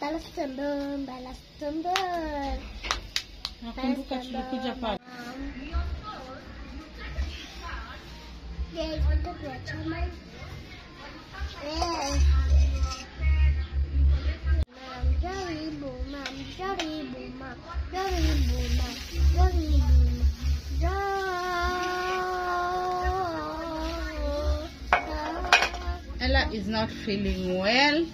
Balas tambun. Nakumbuka tulikuja pale. Ella is not feeling well.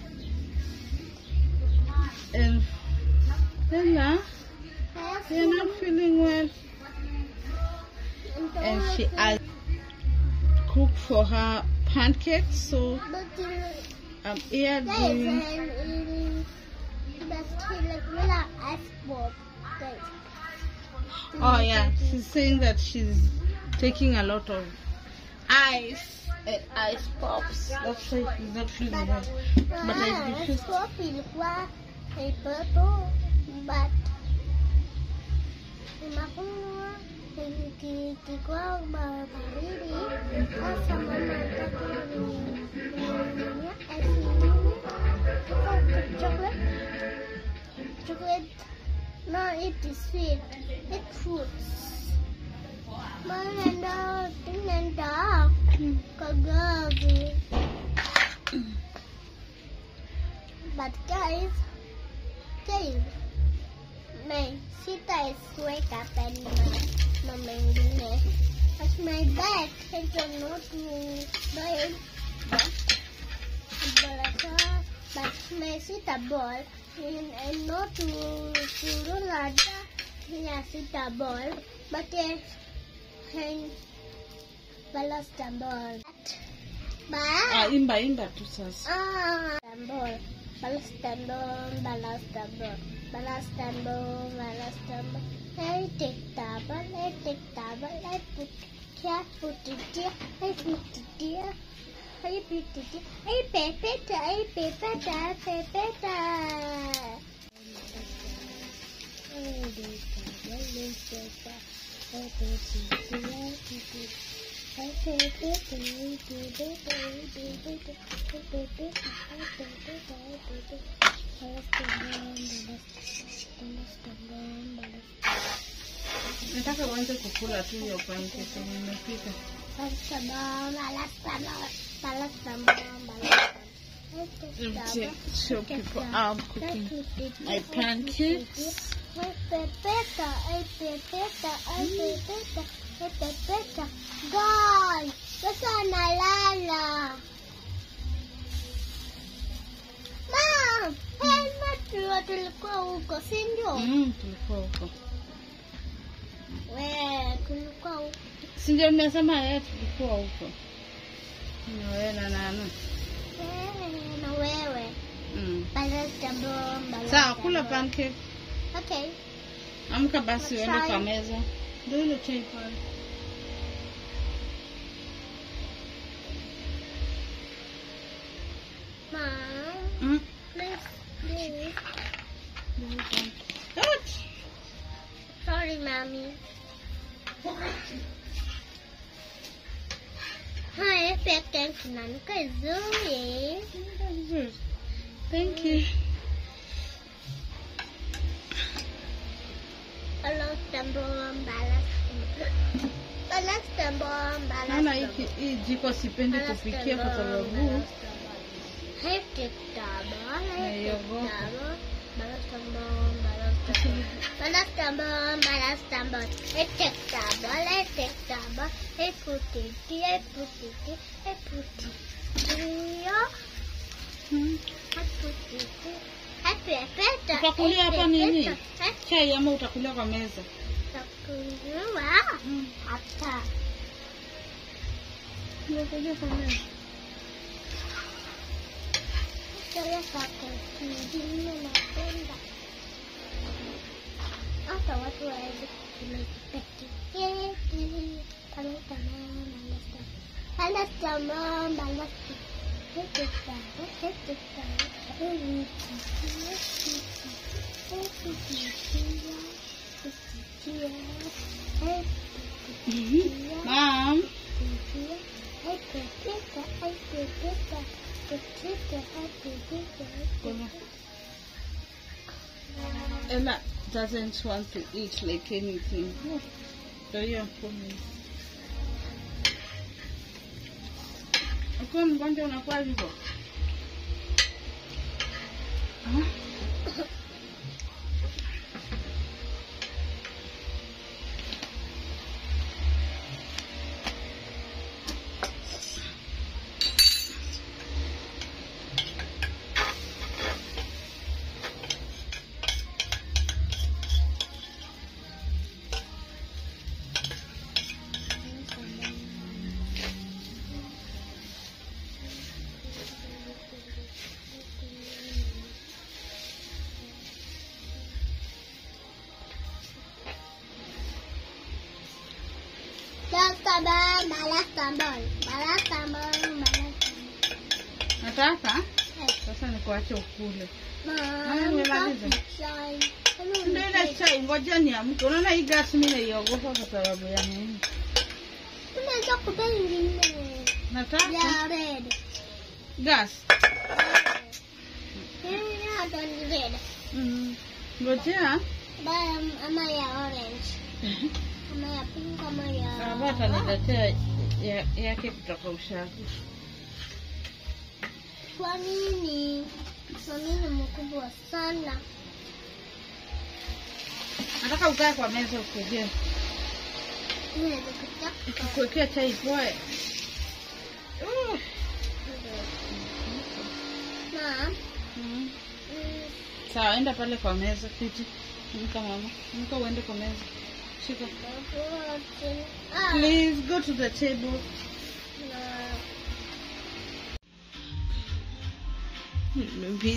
And Ella, you're not feeling well. And she has cooked for her pancakes, so uh, I'm here doing. I'm eating that's like vanilla ice pop, guys. Oh yeah, she's saying that she's taking a lot of ice and ice pops. That's why she's not feeling well. But I Ah, refuse. ice pop ilikuwa purple, but unakunywa ikikuwa baridi, sasa mama anataka kunywa ice cream. chocolate. Chocolate. No, it is sweet. It's fruits. Kagabi. But guys, always wake up and my mendingness. But my back is not mobile. But, but, uh, but my suitable and not to rather yeah, suitable. But it's hang balastable. But, ah, imba imba tu sasa. Ah, balastable, balastable, balastable. Balas tumble, balas tumble. Hey, tick double, hey, tick double, hey, put here, put it here, hey, put it here. Hey, put it here. Hey, pepeta, hey, pepeta, pepeta. Hey, pepeta, hey, pepeta, hey, put it here, put Thank you. Nataka uanze kukula tu hiyo pancake nimepika. I'm cooking pancakes. Huko, si ndio? Mm, tulikuwa huko. Wewe tulikuwa huko. Si ndio nimesema yeye tulikuwa huko. Na wewe na nani? Wewe na wewe. Mm. Sawa, kula pancake. Okay. Amka basi uende kwa meza. Ndio ile chai pale. Mom, Mm. please, please. What? Sorry, mommy. Haya, peke tunanuka vizuri. Thank you. Balasta bomba, balasta bomba. Naona hiki hii jiko sipendi kupikia kwa sababu Balança a mão, balança a mão. Balança a mão, balança a mão. E tecta a bola, e tecta a bola. E putiti, e putiti, e putiti. Utakulia hapa nini? Chai ama utakulia kwa meza? Utakulia mm. hapa. Utakulia kwa meza. やさこ虹にもなって。んだ朝はとはえずきめべきけきあなたもあなたあなたもあなた出てきたよ出てきたようんききき Ella doesn't want to eat like anything. Ndio hiyo kumi. Ukiwa mgonjwa unakuwa hivyo. Balastabon, balastabon, balastabon. Nataka sasa nikuache ukule. Mama, chai. Ndio ile chai, ngoja niamke. Unaona hii gas mimi naiogopa kwa sababu ya nini? Unaweza kupea ingine Nataka ya red. gas. Hii hata ni red. Mm. Ngojea. Ama ya orange. Ama ya pink ama ya Baba ataniletea yake kutoka ushago. Kwa nini? Kwa nini mkubwa sana? Nataka ukae kwa meza ukuje. Ikikuwekea chai poe. Sawa, enda pale kwa meza kiti. Nika mama. nika uende kwa meza. Please go to the table.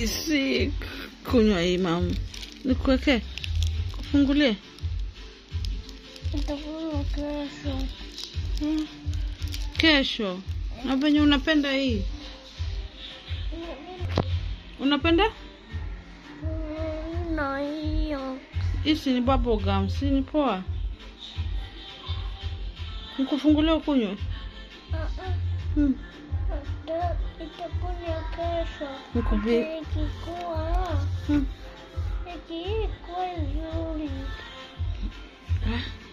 sick. Kunywa hii mama. nikuweke Kufungulie. kesho. Mm. Kesho. Na venye unapenda hii. Unapenda? Na hiyo Hisi ni bubble gum, si ni poa. Nikufungulia Mm. Itakuja kesho. Nikuvie. Ikikuwa. Mm. Ikikuwa nzuri. Ah.